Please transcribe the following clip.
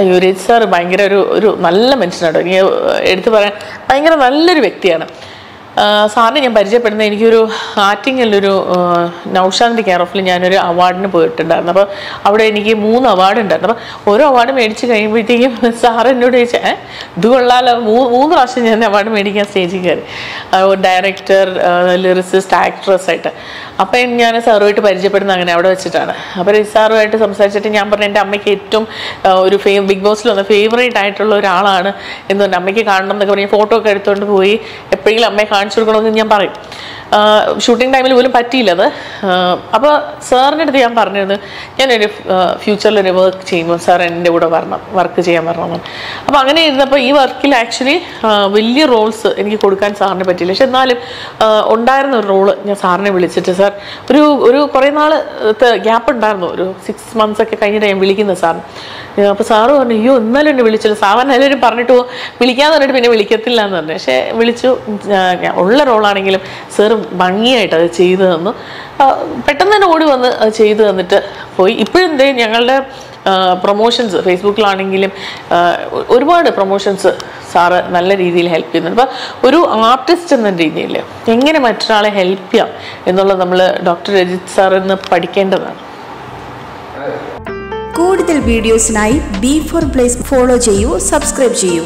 അയ്യോ രജിത് സാർ ഭയങ്കര ഒരു ഒരു നല്ല മനുഷ്യനാണ് എനിക്ക് എടുത്തു പറയാൻ ഭയങ്കര നല്ലൊരു വ്യക്തിയാണ്. സാറിനെ ഞാൻ പരിചയപ്പെടുന്നത് എനിക്കൊരു ആറ്റിങ്ങലൊരു നൗഷാന്തി കെയർ ഓഫിൽ ഞാനൊരു അവാർഡിന് പോയിട്ടുണ്ടായിരുന്നു. അപ്പോൾ അവിടെ എനിക്ക് മൂന്ന് അവാർഡ് ഉണ്ടായിരുന്നു. അപ്പോൾ ഓരോ അവാർഡ് മേടിച്ച് കഴിയുമ്പോഴത്തേക്കും സാർ എന്നോട് ചോദിച്ചാൽ ഇത് കൊള്ളാലോ. മൂന്ന് പ്രാവശ്യം ഞാൻ അവാർഡ് മേടിക്കാൻ സ്റ്റേജിൽ കയറി. ഡയറക്ടർ ലിറിസിസ്റ്റ് ആക്ട്രസ് ആയിട്ട്. അപ്പോൾ ഞാൻ സാറുമായിട്ട് പരിചയപ്പെടുന്ന അങ്ങനെ അവിടെ വെച്ചിട്ടാണ്. അപ്പോൾ സാറുമായിട്ട് സംസാരിച്ചിട്ട് ഞാൻ പറഞ്ഞു എന്റെ അമ്മയ്ക്ക് ഏറ്റവും ഒരു ഫേ ബിഗ് ബോസിൽ വന്ന ഫേവറേറ്റ് ആയിട്ടുള്ള ഒരാളാണ്. എന്ന് പറഞ്ഞു അമ്മയ്ക്ക് കാണണം എന്നൊക്കെ പറഞ്ഞ് ഫോട്ടോ ഒക്കെ എടുത്തുകൊണ്ട് പോയി. എപ്പോഴെങ്കിലും അമ്മയെ കാണിച്ചു കൊടുക്കണമെന്ന് ഞാൻ പറയും. ഷൂട്ടിംഗ് ടൈമിൽ പോലും പറ്റിയില്ല അത്. അപ്പോൾ സാറിന്റെ അടുത്ത് ഞാൻ പറഞ്ഞിരുന്നു ഞാനൊരു ഫ്യൂച്ചറിൽ ഒരു വർക്ക് ചെയ്യുമ്പോൾ സാർ എന്റെ കൂടെ വരണം വർക്ക് ചെയ്യാൻ വരണം അപ്പോൾ അങ്ങനെ ഇരുന്നപ്പോൾ ഈ വർക്കിൽ ആക്ച്വലി വലിയ റോൾസ് എനിക്ക് കൊടുക്കാൻ സാറിന് പറ്റിയില്ല. പക്ഷെ എന്നാലും ഉണ്ടായിരുന്ന ഒരു റോൾ ഞാൻ സാറിനെ വിളിച്ചിട്ട് സാർ ഒരു ഒരു കുറേ നാൾ ഗ്യാപ്പ് ഉണ്ടായിരുന്നു. ഒരു സിക്സ് മന്ത്സ് ഒക്കെ കഴിഞ്ഞിട്ട് ഞാൻ വിളിക്കുന്നത് സാർ അപ്പോൾ സാറ് പറഞ്ഞു അയ്യോ എന്നാലും എന്നെ വിളിച്ചില്ല സാധാരണ എല്ലാവരും പറഞ്ഞിട്ട് വിളിക്കാന്ന് പറഞ്ഞിട്ട് പിന്നെ വിളിക്കത്തില്ല എന്ന് പറഞ്ഞു. പക്ഷേ വിളിച്ചു ഉള്ള റോളാണെങ്കിലും സാറ് ഭംഗിയായിട്ട് അത് ചെയ്തു തന്നു. പെട്ടെന്ന് തന്നെ ഓടി വന്ന് ചെയ്തു തന്നിട്ട് പോയി. ഇപ്പോഴെന്തേ ഞങ്ങളുടെ പ്രൊമോഷൻസ് ഫേസ്ബുക്കിലാണെങ്കിലും ഒരുപാട് പ്രൊമോഷൻസ് സാറ് നല്ല രീതിയിൽ ഹെൽപ്പ് ചെയ്യുന്നുണ്ട്. അപ്പോൾ ഒരു ആർട്ടിസ്റ്റ് എന്ന രീതിയിൽ എങ്ങനെ മറ്റൊരാളെ ഹെൽപ്പ് ചെയ്യാം എന്നുള്ളത് നമ്മൾ ഡോക്ടർ രജിത് സാറിൽ നിന്ന് പഠിക്കേണ്ടതാണ്. കൂടുതൽ വീഡിയോസിനായി ബി ഫോർ പ്ലേസ് ഫോളോ ചെയ്യൂ സബ്സ്ക്രൈബ് ചെയ്യൂ.